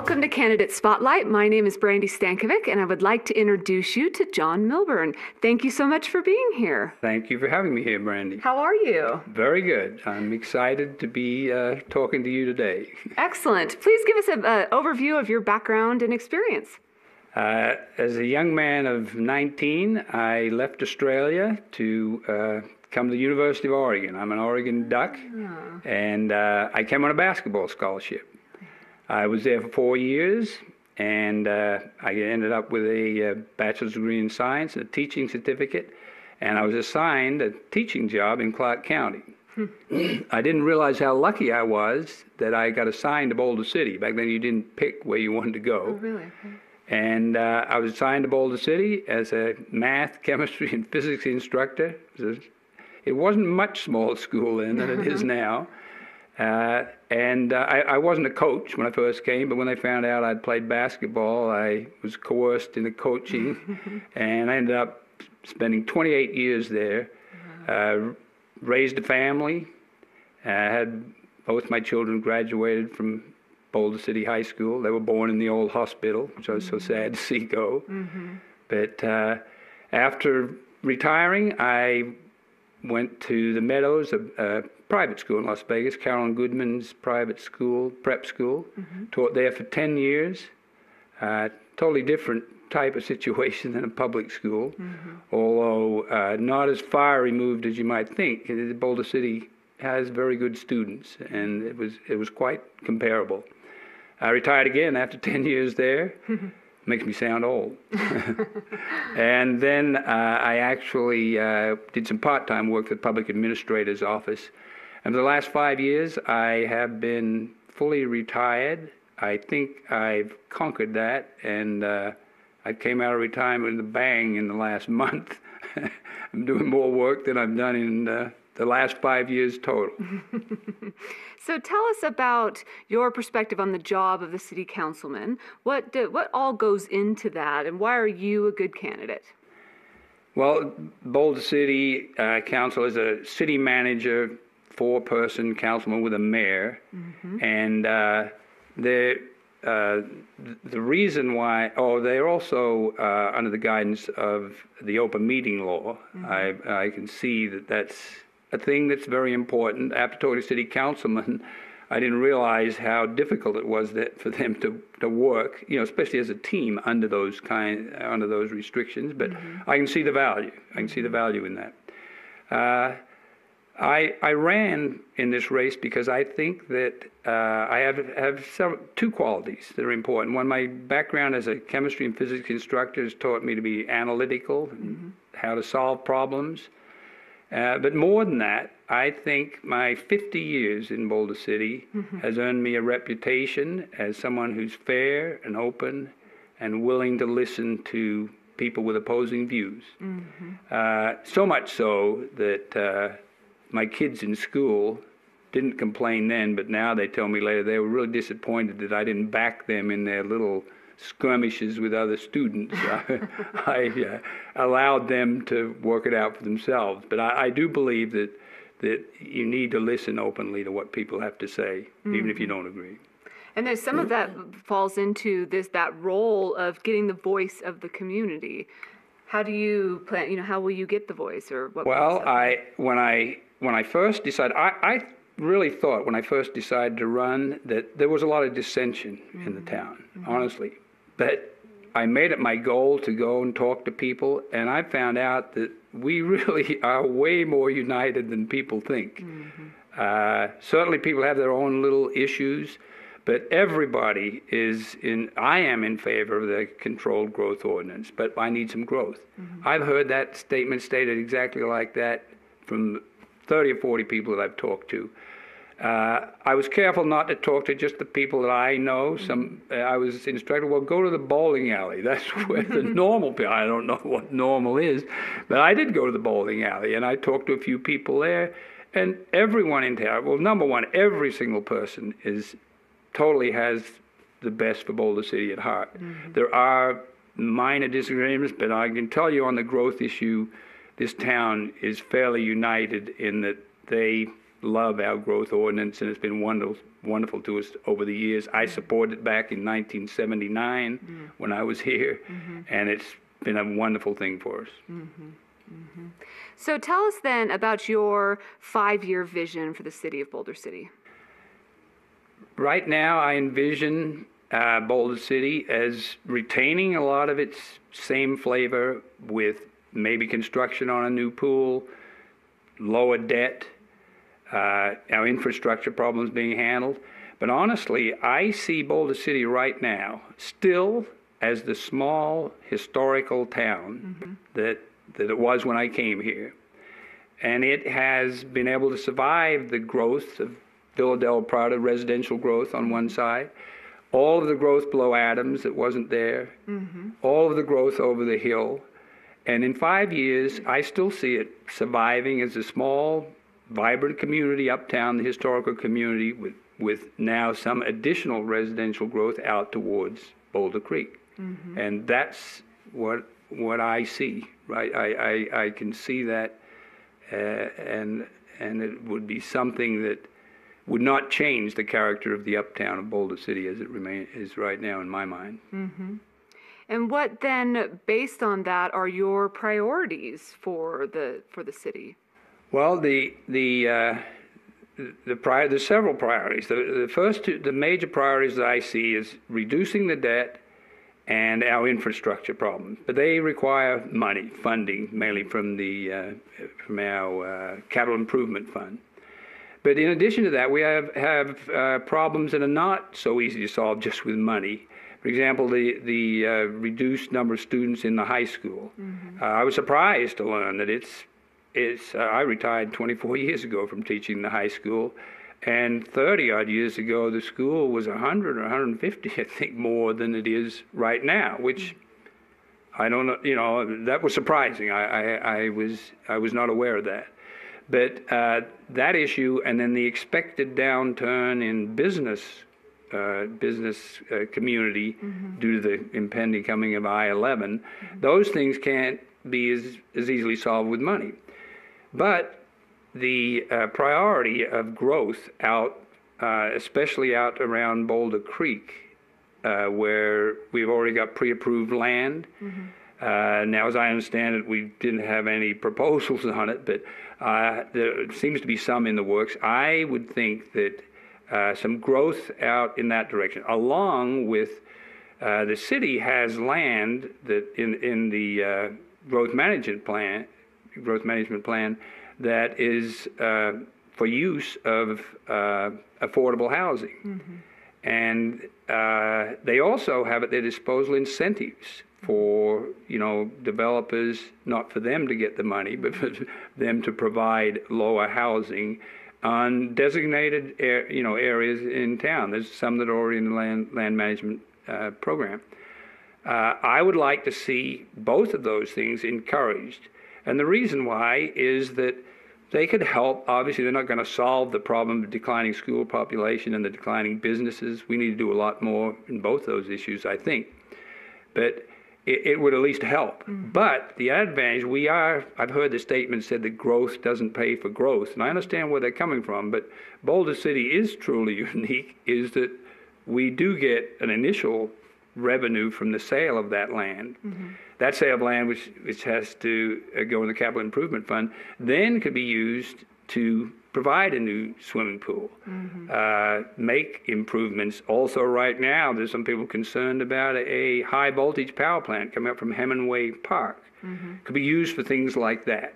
Welcome to Candidate Spotlight. My name is Brandy Stankovic, and I would like to introduce you to John Milburn. Thank you so much for being here. Thank you for having me here, Brandy. How are you? Very good. I'm excited to be uh, talking to you today. Excellent. Please give us an overview of your background and experience. Uh, as a young man of 19, I left Australia to uh, come to the University of Oregon. I'm an Oregon Duck, and uh, I came on a basketball scholarship. I was there for four years, and uh, I ended up with a uh, bachelor's degree in science and a teaching certificate, and I was assigned a teaching job in Clark County. I didn't realize how lucky I was that I got assigned to Boulder City. Back then, you didn't pick where you wanted to go. Oh, really? And uh, I was assigned to Boulder City as a math, chemistry, and physics instructor. It, was it wasn't much small school then than it is now. Uh, and uh, I, I, wasn't a coach when I first came, but when they found out I'd played basketball, I was coerced into coaching, and I ended up spending 28 years there. Uh, raised a family. I had both my children graduated from Boulder City High School. They were born in the old hospital, which I was so sad to see go. But uh, after retiring, I went to the Meadows, a, a, private school in Las Vegas, Carolyn Goodman's private school, prep school. Taught there for 10 years. Uh, totally different type of situation than a public school, although uh, not as far removed as you might think. Boulder City has very good students, and it was it was quite comparable. I retired again after 10 years there. Makes me sound old. and then uh, I actually uh, did some part time work for the public administrator's office. And the last five years, I have been fully retired. I think I've conquered that, and uh, I came out of retirement with a bang in the last month. I'm doing more work than I've done in uh, the last five years total. So tell us about your perspective on the job of the city councilman. What do, what all goes into that, and why are you a good candidate? Well, Boulder City uh, Council is a city manager, four-person councilman with a mayor, and uh, the uh, the reason why, oh, they're also uh, under the guidance of the open meeting law. I I can see that that's a thing that's very important. To city Councilman, I didn't realize how difficult it was that for them to, to work, you know, especially as a team under those kind under those restrictions. But I can see the value. I can see the value in that. Uh, I I ran in this race because I think that uh, I have have several, two qualities that are important. One, my background as a chemistry and physics instructor has taught me to be analytical, and how to solve problems. Uh, but more than that, I think my 50 years in Boulder City has earned me a reputation as someone who's fair and open and willing to listen to people with opposing views. Uh, so much so that uh, my kids in school didn't complain then, but now they tell me later they were really disappointed that I didn't back them in their little skirmishes with other students. I, I uh, allowed them to work it out for themselves. But I, I do believe that that you need to listen openly to what people have to say, even if you don't agree. And there's some of that falls into this that role of getting the voice of the community. How do you plan? You know, how will you get the voice, or what? Well, I when I when I first decided, I, I really thought when I first decided to run that there was a lot of dissension in the mm-hmm. town, mm-hmm. honestly. But I made it my goal to go and talk to people, and I found out that we really are way more united than people think. Mm-hmm. Uh, certainly, people have their own little issues, but everybody is in. I am in favor of the controlled growth ordinance, but I need some growth. I've heard that statement stated exactly like that from 30 or 40 people that I've talked to. Uh, I was careful not to talk to just the people that I know. Some uh, I was instructed, well, go to the bowling alley. That's where the normal people. I don't know what normal is, but I did go to the bowling alley, and I talked to a few people there, and everyone in town. Well, number one, every single person is totally has the best for Boulder City at heart. There are minor disagreements, but I can tell you on the growth issue, this town is fairly united in that they love our growth ordinance, and it's been wonderful, wonderful to us over the years. I supported it back in 1979 mm-hmm. when I was here, mm-hmm. and it's been a wonderful thing for us. Mm-hmm. So tell us then about your five-year vision for the city of Boulder City. Right now, I envision uh, Boulder City as retaining a lot of its same flavor with maybe construction on a new pool, lower debt, uh, our infrastructure problems being handled. But honestly, I see Boulder City right now still as the small historical town that, that it was when I came here. And it has been able to survive the growth of Villa del Prado residential growth on one side, all of the growth below Adams that wasn't there, all of the growth over the hill. And in five years, I still see it surviving as a small, vibrant community uptown, the historical community, with, with now some additional residential growth out towards Boulder Creek. And that's what, what I see, right? I, I, I can see that, uh, and, and it would be something that would not change the character of the uptown of Boulder City as it remain, is right now in my mind. And what then, based on that, are your priorities for the for the city? Well, the the uh, the prior there's several priorities. The, the first two, the major priorities that I see is reducing the debt and our infrastructure problems. But they require money, funding, mainly from the uh, from our uh, capital improvement fund. But in addition to that, we have have uh, problems that are not so easy to solve just with money. For example, the the uh, reduced number of students in the high school. Uh, I was surprised to learn that it's it's. Uh, I retired 24 years ago from teaching the high school, and 30 odd years ago, the school was 100 or 150, I think, more than it is right now, which. I don't know, you know, that was surprising. I, I, I was I was not aware of that. But uh, that issue, and then the expected downturn in business, uh, business uh, community due to the impending coming of I-11, those things can't be as, as easily solved with money. But the uh, priority of growth out, uh, especially out around Boulder Creek, uh, where we've already got pre-approved land. Uh, now, as I understand it, we didn't have any proposals on it, but uh, there seems to be some in the works. I would think that uh, some growth out in that direction, along with uh, the city has land that in in the uh, growth management plan, growth management plan, that is uh, for use of uh, affordable housing. And uh, they also have at their disposal incentives for, you know, developers, not for them to get the money, but for them to provide lower housing on designated, ar- you know, areas in town. There's some that are already in the land, land management uh, program. Uh, I would like to see both of those things encouraged. And the reason why is that they could help. Obviously, they're not going to solve the problem of declining school population and the declining businesses. We need to do a lot more in both those issues, I think. But it, it would at least help. But the advantage, we are, I've heard the statement said that growth doesn't pay for growth. And I understand where they're coming from. But Boulder City is truly unique, is that we do get an initial revenue from the sale of that land. That sale of land, which, which has to uh, go in the capital improvement fund, then could be used to provide a new swimming pool, uh, make improvements. Also, right now, there's some people concerned about a high voltage power plant coming up from Hemenway Park. Could be used for things like that.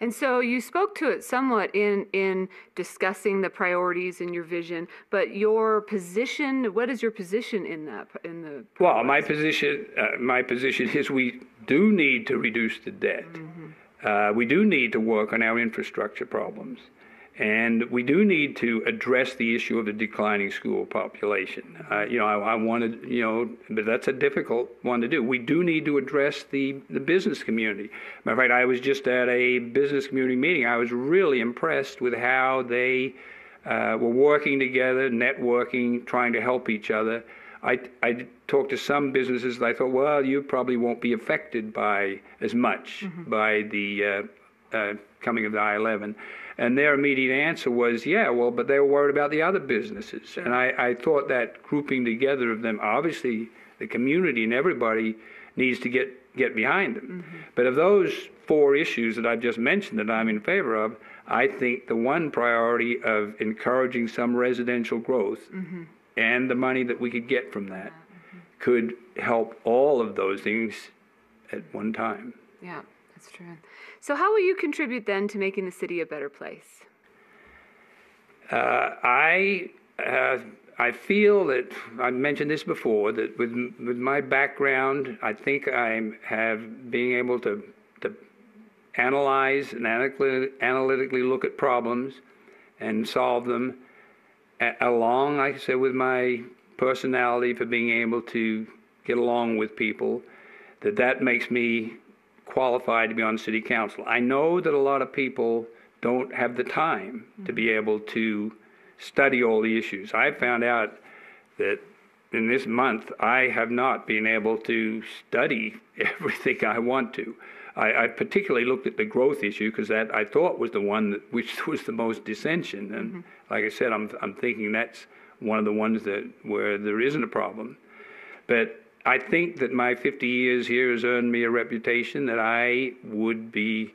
And so you spoke to it somewhat in in discussing the priorities and your vision, but your position, what is your position in that in the Well, my position, uh, my position is we do need to reduce the debt. Uh, we do need to work on our infrastructure problems. And we do need to address the issue of the declining school population. Uh, you know, I, I wanted, you know, but that's a difficult one to do. We do need to address the, the business community. Matter of fact, I was just at a business community meeting. I was really impressed with how they uh, were working together, networking, trying to help each other. I, I talked to some businesses that I thought, well, you probably won't be affected by as much by the uh, uh, coming of the I-11. And their immediate answer was, yeah, well, but they were worried about the other businesses. And I, I thought that grouping together of them, obviously, the community and everybody needs to get, get behind them. But of those four issues that I've just mentioned that I'm in favor of, I think the one priority of encouraging some residential growth and the money that we could get from that could help all of those things at one time. Yeah, that's true. So, how will you contribute then to making the city a better place? Uh, I uh, I feel that I mentioned this before that with with my background, I think I have being able to to analyze and analytically, analytically look at problems and solve them, along, like I said, with my personality for being able to get along with people. That that makes me qualified to be on city council. I know that a lot of people don't have the time to be mm-hmm. able to study all the issues. I found out that in this month I have not been able to study everything I want to. I, I particularly looked at the growth issue because that I thought was the one that, which was the most dissension. And like I said, I'm I'm thinking that's one of the ones that where there isn't a problem. But I think that my 50 years here has earned me a reputation that I would be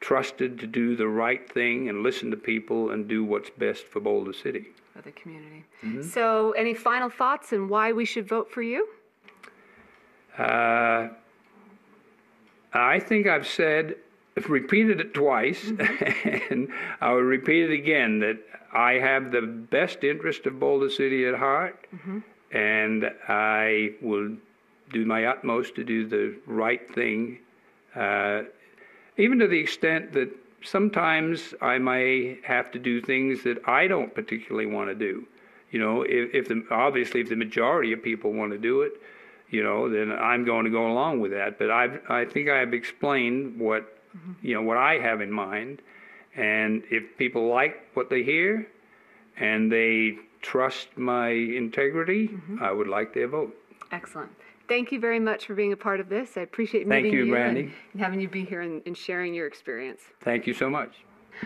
trusted to do the right thing and listen to people and do what's best for Boulder City. For the community. So, any final thoughts on why we should vote for you? Uh, I think I've said, repeated it twice, and I will repeat it again that I have the best interest of Boulder City at heart, and I will do my utmost to do the right thing, uh, even to the extent that sometimes I may have to do things that I don't particularly want to do. You know, if, if the obviously if the majority of people want to do it, you know, then I'm going to go along with that. But I've, I think I've explained what, mm-hmm. you know, what I have in mind. And if people like what they hear and they trust my integrity, mm-hmm. I would like their vote. Excellent. Thank you very much for being a part of this. I appreciate Thank meeting you, and- and having you be here and, and sharing your experience. Thank you so much.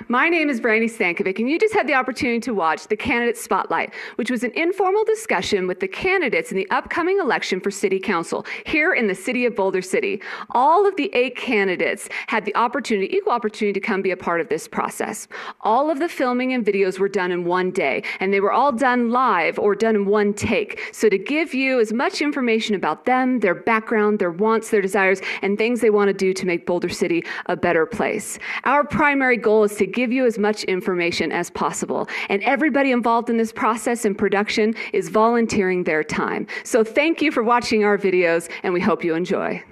My name is Brandy Stankovic, and you just had the opportunity to watch the Candidate Spotlight, which was an informal discussion with the candidates in the upcoming election for City Council here in the city of Boulder City. All of the eight candidates had the opportunity, equal opportunity, to come be a part of this process. All of the filming and videos were done in one day, and they were all done live or done in one take. So, to give you as much information about them, their background, their wants, their desires, and things they want to do to make Boulder City a better place. Our primary goal is to give you as much information as possible. And everybody involved in this process and production is volunteering their time. So thank you for watching our videos, and we hope you enjoy.